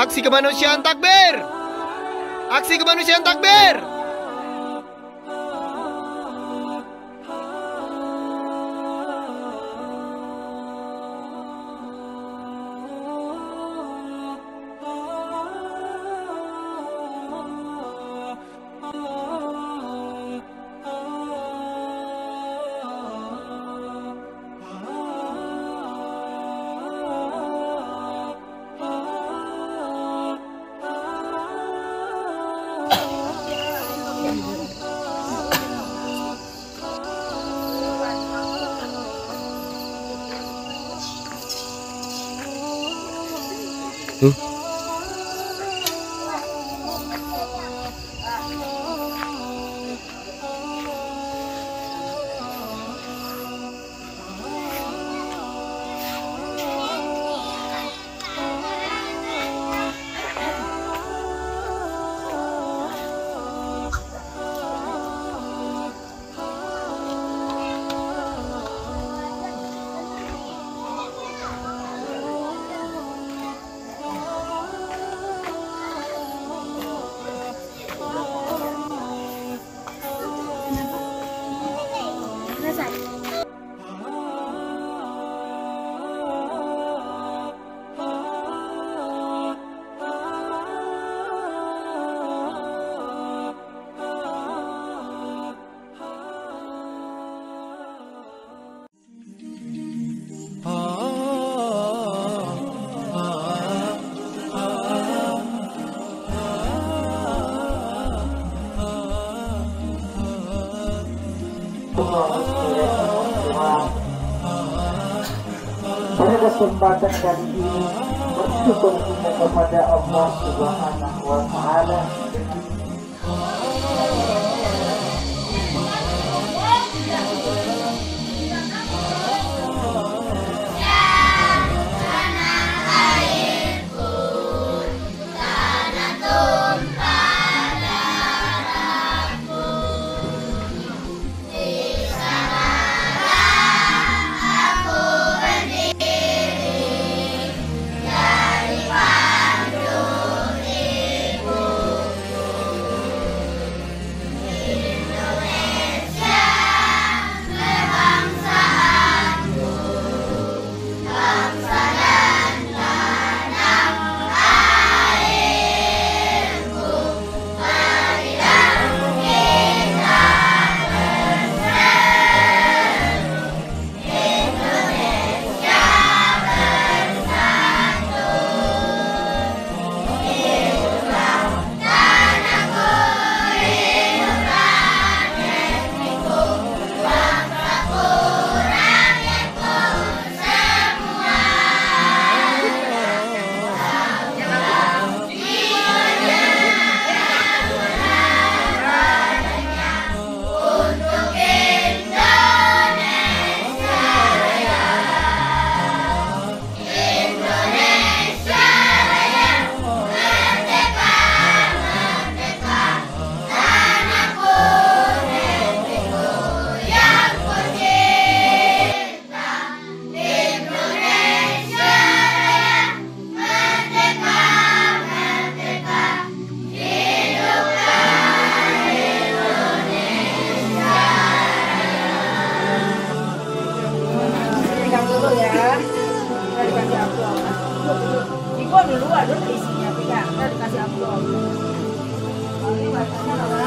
Aksi kemanusiaan takbir. Aksi kemanusiaan takbir. 嗯。Pada kesempatan kali ini bersyukur kita kepada Allah Subhanahu wa taala dulu adun isinya tapi kita dikasih amplop ini warnanya